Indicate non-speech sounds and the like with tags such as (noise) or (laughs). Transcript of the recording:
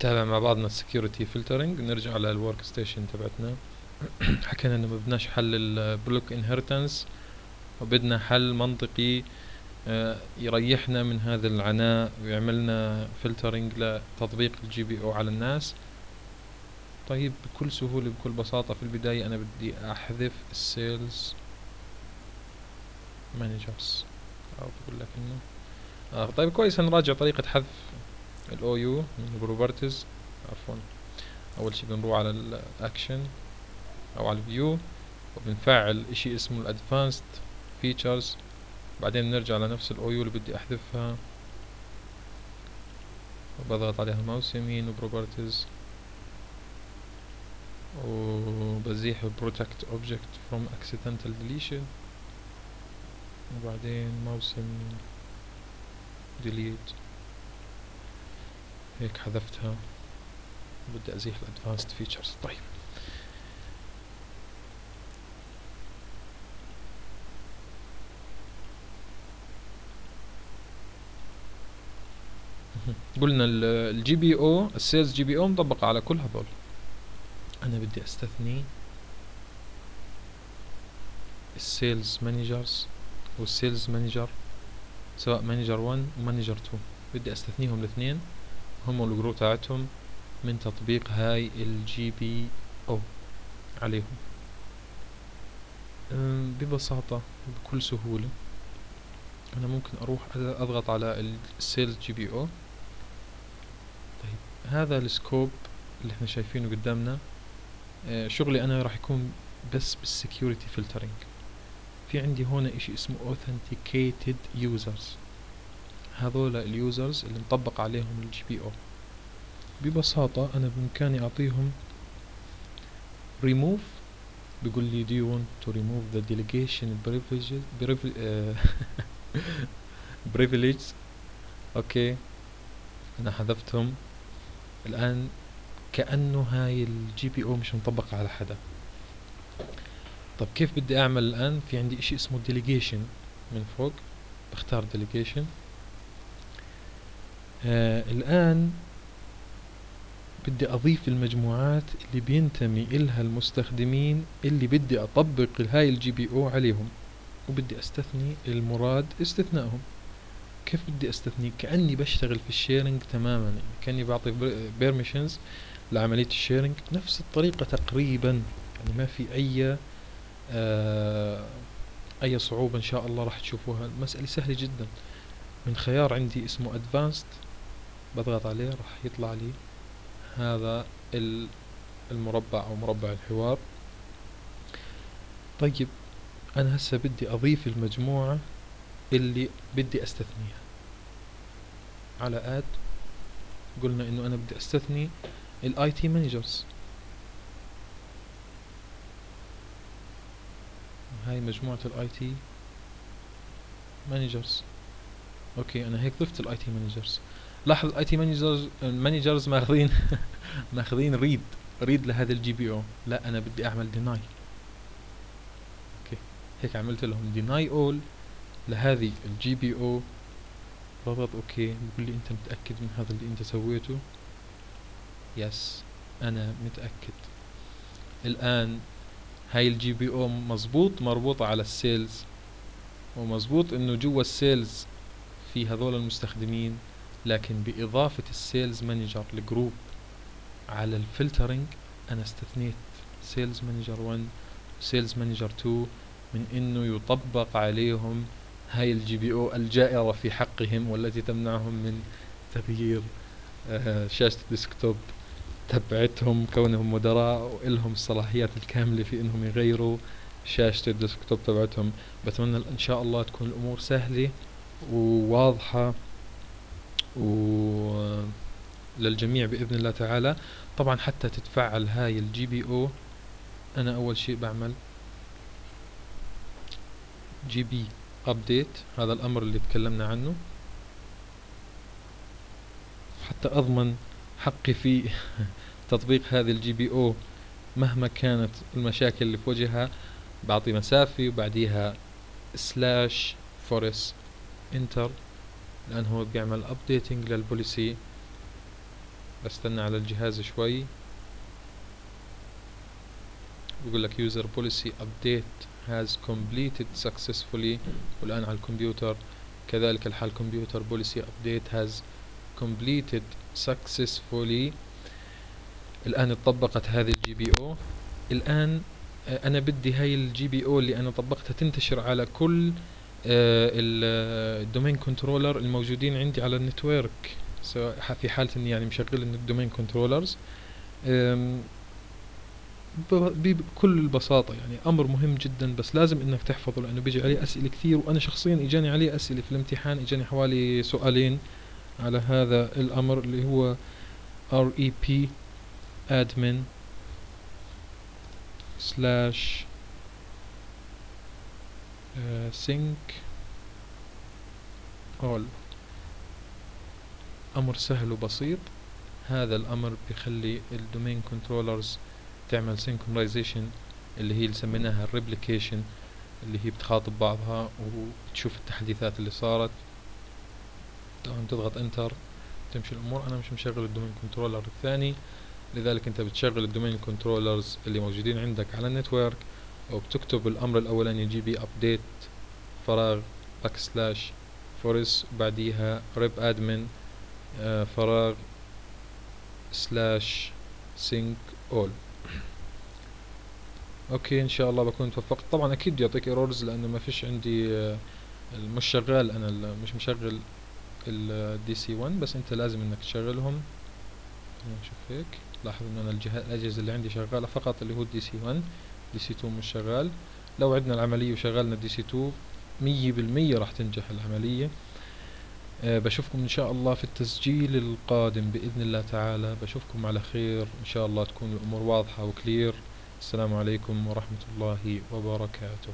نتابع مع بعضنا ال security filtering نرجع على ال workstation تبعتنا. (clears throat) حكينا إنه ما بدناش حل ال block inheritance وبدنا حل منطقي آه، يريحنا من هذا العناء ويعملنا filtering لتطبيق ال GPO على الناس. طيب بكل سهولة بكل بساطة في البداية أنا بدي أحذف ال sales managers أو بقول لك إنه آه طيب كويس هنراجع طريقة حذف. ال OU من ال properties عفوا. أول شي بنروح على الأكشن أو على ال view وبنفعل إشي اسمه ال advanced features بعدين بنرجع لنفس ال OU اللي بدي أحذفها. وبضغط عليها ماوس يمين و properties وبزيح protect object from accidental deletion. وبعدين ماوس يمين. Delete. هيك حذفتها. بدي أزيح ال advanced features طيب. قلنا ال GPO ال sales GPO مطبقة على كل هذول. أنا بدي أستثني ال sales managers وال sales manager سواء manager 1 و manager 2 بدي أستثنيهم الاثنين. هم وال group تاعتهم من تطبيق هاي ال GPO عليهم. ببساطة بكل سهولة أنا ممكن أروح أضغط على ال sales GPO. طيب هذا ال scope اللي إحنا شايفينه قدامنا آه، شغلي أنا راح يكون بس بال security filtering في عندي هون إشي اسمه authenticated users. هذول ال users اللي مطبق عليهم ال GPO ببساطة أنا بإمكاني أعطيهم remove بيقول لي do you want to remove the delegation privileges (laughs) privileges okay أنا حذفتهم. الآن كأنه هاي ال GPO مش مطبقة على حدا. طب كيف بدي أعمل الآن؟ في عندي إشي اسمه delegation من فوق. بختار delegation. آه الآن بدي أضيف المجموعات اللي بينتمي إلها المستخدمين اللي بدي أطبق هاي ال GPO عليهم وبدي أستثني المراد استثنائهم. كيف بدي أستثني؟ كأني بشتغل في ال sharing تماما يعني كأني بعطي permissions لعملية ال sharing نفس الطريقة تقريبا يعني ما في أي آه أي صعوبة إن شاء الله راح تشوفوها. المسألة سهلة جدا. من خيار عندي اسمه Advanced بضغط عليه راح يطلع لي هذا المربع أو مربع الحوار. طيب أنا هسه بدي أضيف المجموعة اللي بدي أستثنيها. على اد قلنا إنه أنا بدي أستثني ال IT managers هاي مجموعة ال IT managers okay أنا هيك ضفت ال IT managers لاحظ ال IT managers ال managers ماخذين (laughs) ماخذين read read لهذا ال GPO. لا أنا بدي أعمل deny okay. هيك عملت لهم. deny all لهذه ال GPO. بضغط okay. بقول لي أنت متأكد من هذا اللي أنت سويته؟ yes أنا متأكد. الآن هاي ال GPO مزبوط مربوطة على ال sales. ومزبوط إنه جوا ال sales في هذول المستخدمين لكن بإضافة ال sales manager ال group على ال filtering أنا استثنيت sales manager 1 sales manager 2 من إنه يطبق عليهم هاي ال GPO الجائرة في حقهم والتي تمنعهم من تغيير آه، شاشة ال desktop تبعتهم كونهم مدراء ولهم الصلاحيات الكاملة في إنهم يغيروا شاشة ال desktop تبعتهم. بتمنى إن شاء الله تكون الأمور سهلة وواضحة. للجميع بإذن الله تعالى. طبعا حتى تتفعل هاي ال GPO أنا أول شيء بعمل gpupdate هذا الأمر اللي تكلمنا عنه. حتى أضمن حقي في (laughs) تطبيق هذه ال GPO مهما كانت المشاكل اللي في وجهها. بعطي مسافة وبعديها slash force enter لأن هو بيعمل updating لل policy. بستنى على الجهاز شوي. بقول لك user policy update has completed successfully. والآن على الكمبيوتر. كذلك الحال computer policy update has completed successfully. الآن اتطبقت هذه ال GPO الآن آه، أنا بدي هاي ال GPO اللي أنا طبقتها تنتشر على كل ال domain controller الموجودين عندي على ال network. في حالة إني يعني مشغل ال domain controllers بكل البساطة يعني أمر مهم جدا بس لازم إنك تحفظه لأنه بيجي عليه أسئلة كثير وأنا شخصيا إجاني عليه أسئلة في الامتحان إجاني حوالي سؤالين على هذا الأمر اللي هو REP admin slash sync all. أمر سهل وبسيط. هذا الأمر بيخلي ال domain controllers تعمل synchronization اللي هي اللي سميناها ال replication اللي هي بتخاطب بعضها وتشوف التحديثات اللي صارت. طبعا تضغط enter تمشي الأمور. أنا مش مشغل ال domain controller الثاني. لذلك أنت بتشغل ال domain controllers اللي موجودين عندك على ال network وبتكتب الأمر الأولاني gpupdate فراغ backslash force بعديها rep admin فراغ slash sync all okay إن شاء الله بكون توفقت. طبعا أكيد يعطيك errors لأنه ما فيش عندي آه، مش شغال. أنا مش مشغل ال DC 1 بس أنت لازم إنك تشغلهم. نشوف هيك. لاحظ ان أنا الجهاز الأجهزة اللي عندي شغالة فقط اللي هو ال DC 1 DC 2 مش شغال. لو عدنا العملية وشغلنا ال DC 2 مية بالمية راح تنجح العملية. بشوفكم إن شاء الله في التسجيل القادم بإذن الله تعالى. بشوفكم على خير. إن شاء الله تكون الأمور واضحة و clear. السلام عليكم ورحمة الله وبركاته.